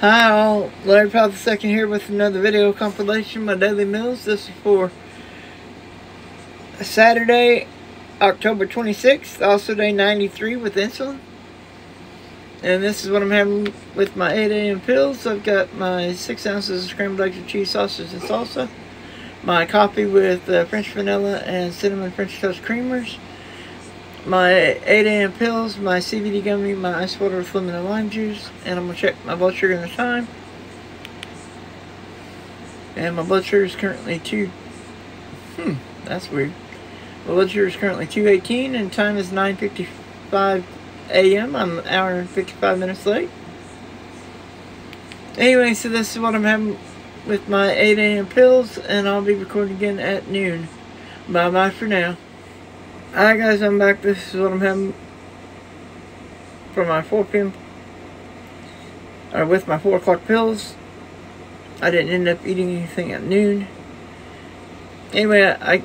Hi all, Larry Powell II here with another video compilation my daily meals. This is for Saturday, October 26th, also day 93 with insulin. And this is what I'm having with my 8 a.m. pills. I've got my 6 ounces of scrambled eggs with cheese, sausage, and salsa. My coffee with uh, French vanilla and cinnamon French toast creamers my 8 a.m. pills, my CBD gummy, my ice water with lemon and lime juice, and I'm going to check my blood sugar in the time. And my blood sugar is currently 2... Hmm, that's weird. My blood sugar is currently 218 and time is 9.55 a.m. I'm an hour and 55 minutes late. Anyway, so this is what I'm having with my 8 a.m. pills, and I'll be recording again at noon. Bye-bye for now. Alright guys, I'm back. This is what I'm having for my 4 p.m. or with my 4 o'clock pills. I didn't end up eating anything at noon. Anyway, I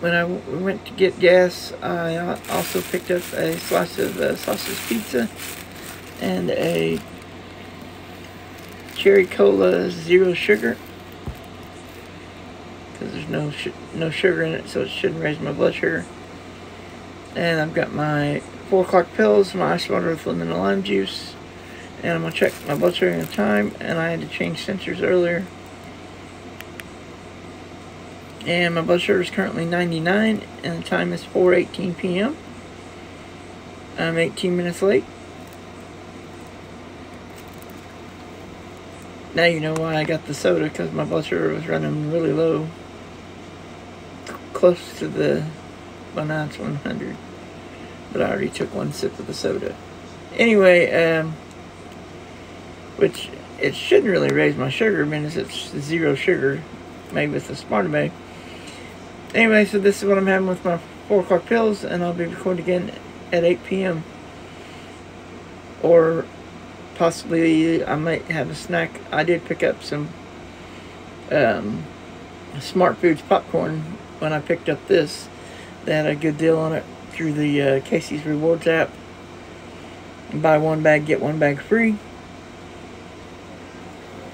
when I went to get gas, I also picked up a slice of uh, sausage pizza and a cherry cola zero sugar because there's no no sugar in it, so it shouldn't raise my blood sugar. And I've got my 4 o'clock pills, my ice water with lemon and lime juice. And I'm going to check my blood sugar and time. And I had to change sensors earlier. And my blood sugar is currently 99. And the time is 4.18 p.m. I'm 18 minutes late. Now you know why I got the soda, because my blood sugar was running really low. Close to the it's 100. But I already took one sip of the soda. Anyway, um, which it shouldn't really raise my sugar, because it's zero sugar made with the aspartame. Anyway, so this is what I'm having with my 4 o'clock pills, and I'll be recording again at 8 p.m. Or possibly I might have a snack. I did pick up some um, Smart Foods popcorn when I picked up this. They had a good deal on it through the uh, Casey's Rewards app. Buy one bag, get one bag free.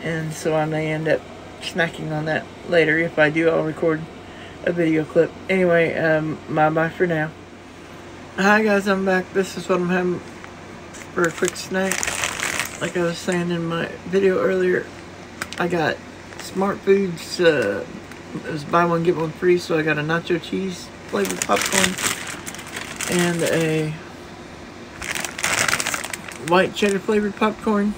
And so I may end up snacking on that later. If I do, I'll record a video clip. Anyway, um, bye-bye for now. Hi guys, I'm back. This is what I'm having for a quick snack. Like I was saying in my video earlier, I got Smart Foods, uh, it was buy one, get one free, so I got a nacho cheese flavored popcorn and a white cheddar flavored popcorn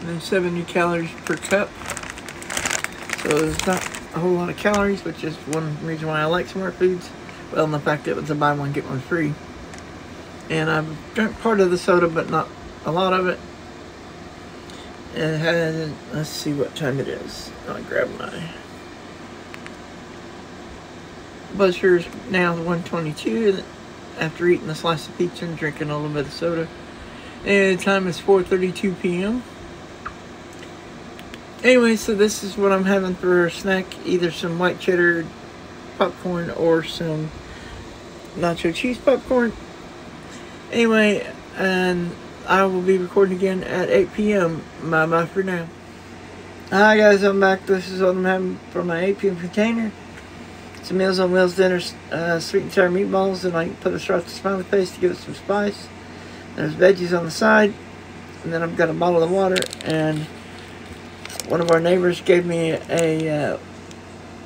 and 70 calories per cup. So there's not a whole lot of calories which is one reason why I like Smart Foods. Well and the fact that it was a buy one get one free. And I've drank part of the soda but not a lot of it. And it let's see what time it is. I'll grab my is now 122 after eating a slice of pizza and drinking a little bit of soda. And the time is 4.32 p.m. Anyway, so this is what I'm having for a snack. Either some white cheddar popcorn or some nacho cheese popcorn. Anyway, and I will be recording again at 8 p.m. Bye-bye for now. Hi guys, I'm back. This is what I'm having for my 8 p.m. container some Meals on Wheels dinner, uh, sweet and sour meatballs, and I put a sriracha smiley face to give it some spice. There's veggies on the side, and then I've got a bottle of water, and one of our neighbors gave me a uh,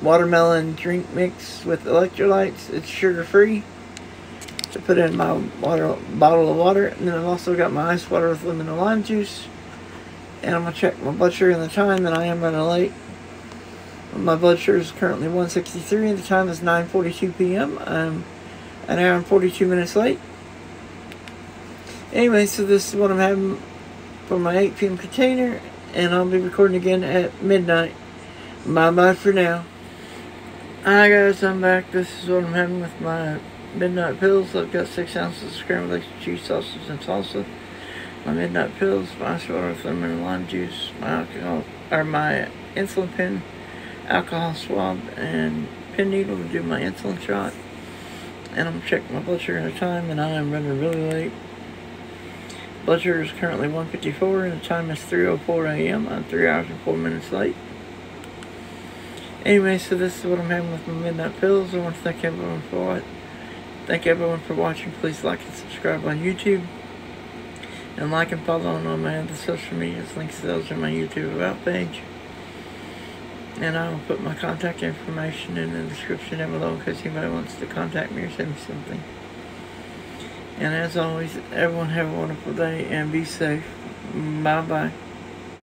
watermelon drink mix with electrolytes. It's sugar-free to put in my water bottle of water, and then I've also got my ice water with lemon and lime juice, and I'm to check my blood sugar and the time, and I am running late. My blood sugar is currently 163 and the time is 9.42 p.m. I'm an hour and 42 minutes late. Anyway, so this is what I'm having for my 8 p.m. container and I'll be recording again at midnight. Bye-bye for now. Hi guys, I'm back. This is what I'm having with my midnight pills. I've got 6 ounces of scrambled eggs, cheese, sausage, and salsa. My midnight pills, my water with lemon and lime juice, my alcohol, or my insulin pen, alcohol swab and pen needle to do my insulin shot. And I'm checking my blood sugar at a time, and I am running really late. Blood sugar is currently 154 and the time is 3.04 a.m. I'm 3 hours and 4 minutes late. Anyway, so this is what I'm having with my midnight pills. I want to thank everyone for what. Thank everyone for watching. Please like and subscribe on YouTube. And like and follow on all my other social medias. Links to those in my YouTube About page. And I will put my contact information in the description down below in case anybody wants to contact me or send me something. And as always, everyone have a wonderful day and be safe. Bye-bye.